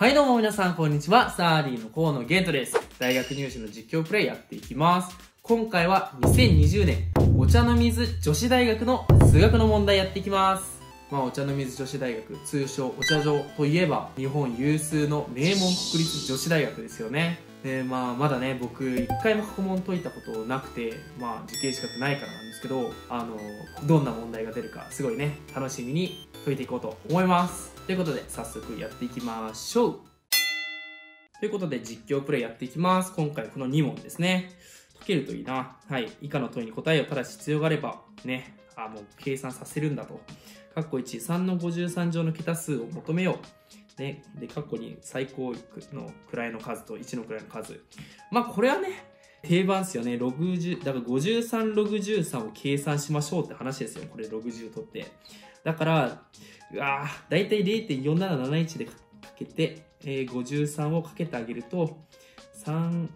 はいどうも皆さんこんにちは。サーディーの河野玄斗です。大学入試の実況プレイやっていきます。今回は2020年お茶の水女子大学の数学の問題やっていきます。まあお茶の水女子大学、通称お茶女といえば日本有数の名門国立女子大学ですよね。で、まあまだね、僕一回も過去問解いたことなくて、まあ受験資格ないからなんですけど、あの、どんな問題が出るかすごいね、楽しみに解いていこうと思います。ということで早速やっていきましょう。ということで実況プレイやっていきます。今回この2問ですね。解けるといいな。はい。以下の問いに答えをただし必要があれば、ね、あ、もう計算させるんだと。括弧1、3の53乗の桁数を求めよう。ね。で、括弧2、最高の位の数と1の位の数。まあ、これはね、定番ですよね。60、だから53、63を計算しましょうって話ですよ。これ60取って。だから、わぁ、だいたい0.4771でかけて、えー、53をかけてあげると、3、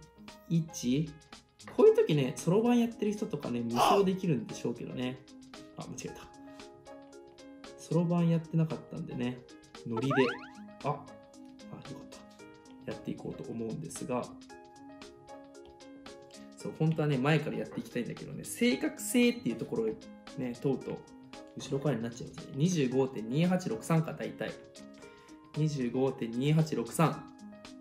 1、こういう時ね、そろばんやってる人とかね、無双できるんでしょうけどね。あ、間違えた。そろばんやってなかったんでね、ノリで、あ、あ、よかった。やっていこうと思うんですが、そう、本当はね、前からやっていきたいんだけどね、正確性っていうところをね、問うと、後ろからになっちゃうんですね。25.2863か、大体。25.2863。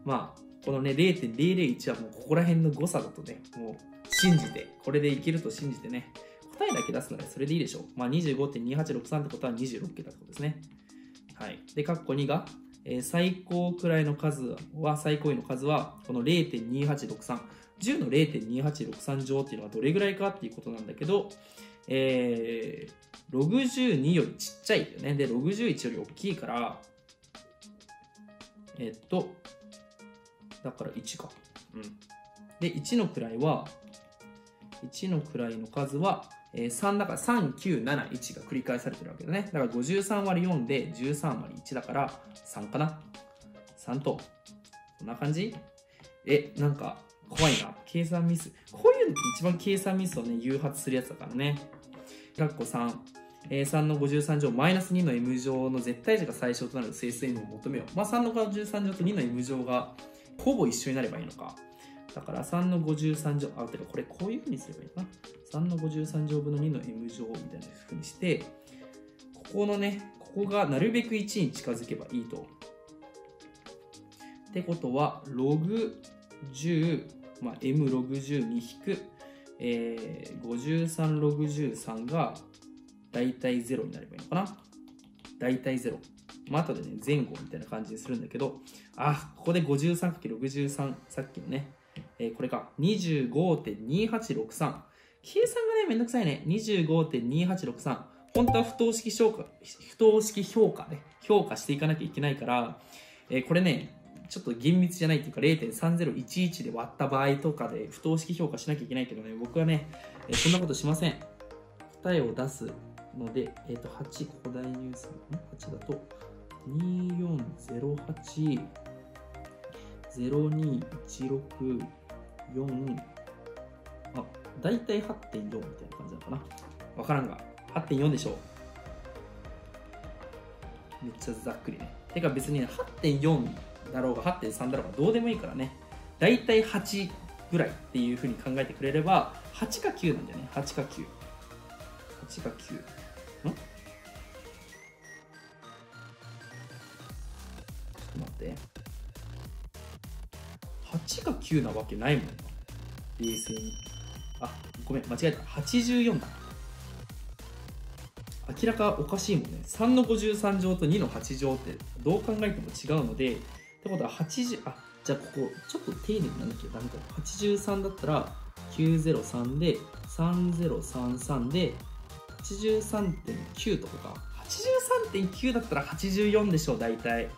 まあ、このね、0.001はもうここら辺の誤差だとね、もう信じて、これでいけると信じてね、答えだけ出すならそれでいいでしょう。まあ、25.2863ってことは26桁ってことですね。はい。で、括弧2が、えー最高くらいの数は、最高位の数は、この0.2863。10の0.2863乗っていうのはどれぐらいかっていうことなんだけど、えー、62よりちっちゃいよね。で、61より大きいから、えっと、だから1か。うん。で、1の位は、1の位の数は、えー3だから3、9、7、1が繰り返されてるわけだね。だから53割4で13割1だから3かな。3と。こんな感じ？え、なんか怖いな。計算ミス。こういうのって一番計算ミスをね、誘発するやつだからね。括弧3。3の53乗マイナス2の m 乗の絶対値が最小となる整数 m を求めよう。まあ、3の53乗と2の m 乗がほぼ一緒になればいいのか。だから3の53乗、あ、てかこれこういう風にすればいいかな。3の53乗分の2の m 乗みたいな風にして、ここのね、ここがなるべく1に近づけばいいと。ってことは、ログ10、まあ、m ログ10に引く、えー、53ログ13が大体0になればいいのかな？大体0。まあ、後でね、前後みたいな感じにするんだけど、あ、ここで 53×63、さっきのね、えーこれか、25.2863。計算がね、めんどくさいね。25.2863。本当は不等式評価、不等式評価ね、評価していかなきゃいけないから、えーこれね、ちょっと厳密じゃないっていうか0.3011で割った場合とかで不等式評価しなきゃいけないけどね、僕はね、えーそんなことしません。答えを出すので、えっ、と、8、ここ大ニュースの8だと、2408、0216、4、あ、大体8.4みたいな感じなのかな。わからんが、8.4でしょう。めっちゃざっくりね。てか別にね8.4だろうが8.3だろうがどうでもいいからね。大体8ぐらいっていうふうに考えてくれれば、8か9なんだよね。8か9。8か9。8か9なわけないもん。冷静に。あ、ごめん、間違えた。84だ。明らかおかしいもんね。3の53乗と2の8乗ってどう考えても違うので、ってことは80、あ、じゃあここ、ちょっと丁寧になんなきゃダメか。83だったら903で、3033で、83.9とかか。83.9だったら84でしょ、大体。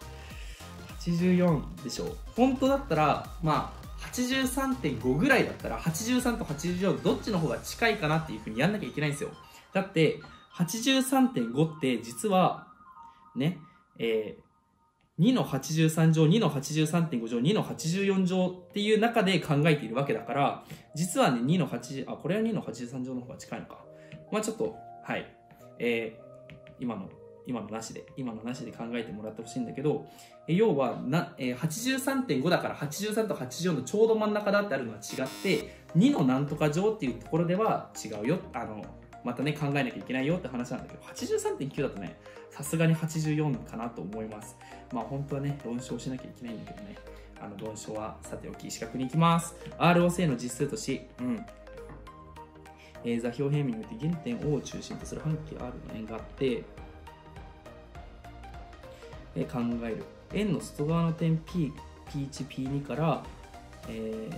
84でしょ。本当だったら、まあ、83.5ぐらいだったら、83と84どっちの方が近いかなっていうふうにやんなきゃいけないんですよ。だって、83.5って実は、ね、えー、2の83乗、2の83.5乗、2の84乗っていう中で考えているわけだから、実はね、2の80、あ、これは2の83乗の方が近いのか。まあちょっと、はい。えー、今の今のなしで、今のなしで考えてもらってほしいんだけど、要はな、えー、83.5だから83と84のちょうど真ん中だってあるのは違って、2のなんとか乗っていうところでは違うよ。あの、またね、考えなきゃいけないよって話なんだけど、83.9だとね、さすがに84かなと思います。まあ本当はね、論証しなきゃいけないんだけどね。あの、論証はさておき、四角に行きます。ROC の実数とし、うん。え、座標平面において原点 O を中心とする半径 R の円があって、考える。円の外側の点 P、P1、P2 から、え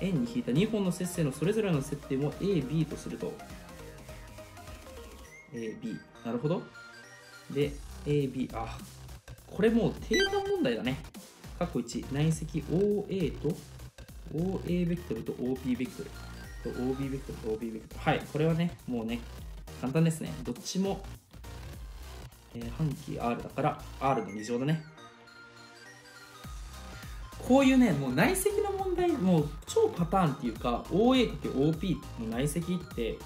ー、円に引いた2本の接線のそれぞれの接点を A、B とすると、A、B。なるほど。で、A、B。あ、これもう定番問題だね。括弧1、内積 OA と OA ベクトルと OB ベクトル。と OB ベクトルと OB ベクトル。はい、これはね、もうね、簡単ですね。どっちも、えー、半径 R だから R の2乗だね。こういうね、もう内積の問題、もう超パターンっていうか、OA×OP の内積って、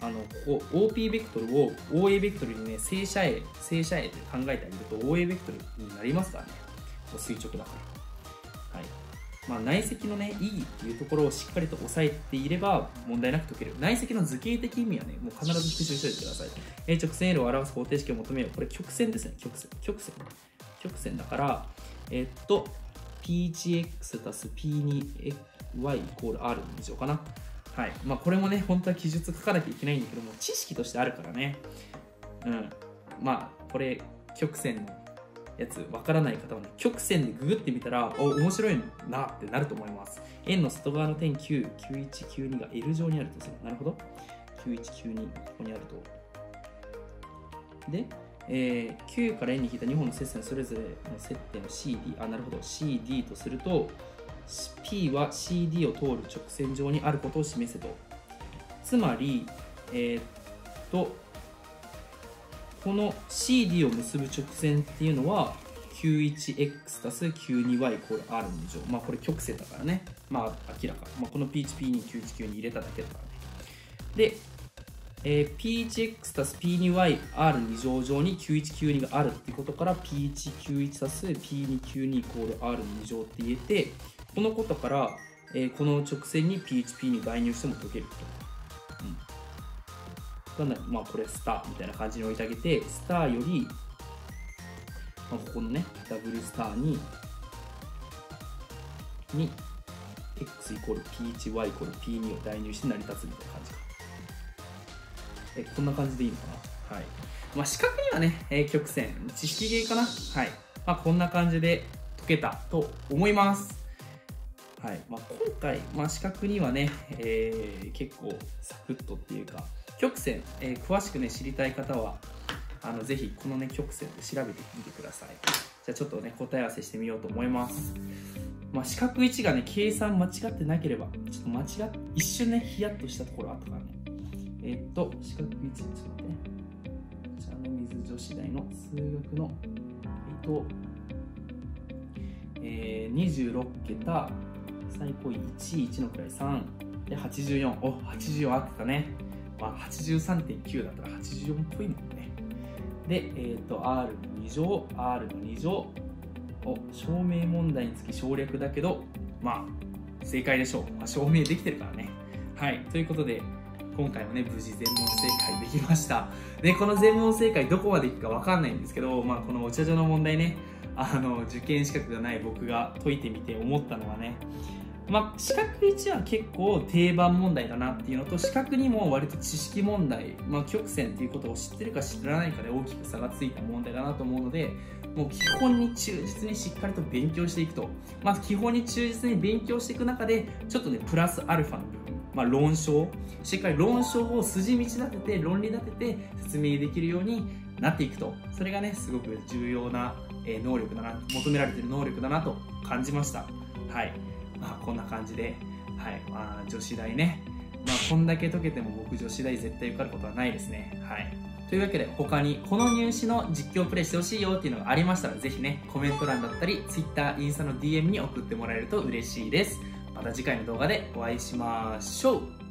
あの、ここ OP ベクトルを OA ベクトルにね、正社 A、正社 A って考えてあげると OA ベクトルになりますからね。垂直だから。まあ、内積のね、意義っていうところをしっかりと押さえていれば問題なく解ける。内積の図形的意味はね、もう必ず復習しておいてください。え直線 L を表す方程式を求めよう。これ曲線ですね、曲線。曲線。曲線だから、え、っと、P1x 足す P2y イコール R の2乗かな。はい。まあ、これもね、本当は記述書かなきゃいけないんだけども、知識としてあるからね。うん。まあ、これ、曲線のやつわからない方はね、曲線でググってみたら、お、面白いなってなると思います。円の外側の点9、9192が L 上にあるとする。なるほど。9192、ここにあると。で、えー、9から円に引いた2本の接線それぞれの接点を CD、あ、なるほど、CD とすると、P は CD を通る直線上にあることを示せと。つまり、えー、っと、この CD を結ぶ直線っていうのは 91x 足す 92y イコール r の乗。まあこれ曲線だからね。まあ明らか。まあ、この PHP に919に入れただけだからね。で、えー、PHX 足す P2y R2 乗上に9192があるっていうことから P191 足す P292 イコール R2 乗って言えて、このことから、えー、この直線に PHP に代入しても解けると。うんがまあこれスターみたいな感じに置いてあげて、スターより、まあ、ここのね、ダブルスターに、に、x イコール p1y イコール p2 を代入して成り立つみたいな感じか。え、こんな感じでいいのかな？はい。まあ四角にはね、えー、曲線、知識芸かな？はい。まあこんな感じで解けたと思います。はいまあ、今回、まあ、四角にはね、えー、結構サクッとっていうか、曲線、えー、詳しくね、知りたい方は、あの、ぜひ、このね、曲線で調べてみてください。じゃあちょっとね、答え合わせしてみようと思います。まあ、四角位置がね、計算間違ってなければ、ちょっと間違っ、一瞬ね、ヒヤッとしたところあったからね。えー、っと、四角位置、ちょっと待ってね。じゃあの水女子大の数学の、えっと、えー、26桁、最高位1、1の位3、で、84。お、84あってたね。まあ、83.9だったら84っぽいもんね。で、えっ、ー、と、R の2乗、R の2乗を証明問題につき省略だけど、まあ、正解でしょう。まあ、証明できてるからね。はい。ということで、今回もね、無事全問正解できました。で、この全問正解どこまでいくかわかんないんですけど、まあ、このお茶所の問題ね、あの、受験資格がない僕が解いてみて思ったのはね、まあ、四角1は結構定番問題だなっていうのと四角2も割と知識問題、まあ、曲線っていうことを知ってるか知らないかで大きく差がついた問題だなと思うのでもう基本に忠実にしっかりと勉強していくと、まあ、基本に忠実に勉強していく中でちょっとねプラスアルファの部分まあ、論証。しっかり論証を筋道立てて論理立てて説明できるようになっていくと。それがねすごく重要な能力だな求められてる能力だなと感じました。はい。まあこんな感じで、はい、まあ女子大ね、まあこんだけ解けても僕女子大絶対受かることはないですね。はい。というわけで他にこの入試の実況プレイしてほしいよっていうのがありましたらぜひね、コメント欄だったり Twitter、インスタの DM に送ってもらえると嬉しいです。また次回の動画でお会いしましょう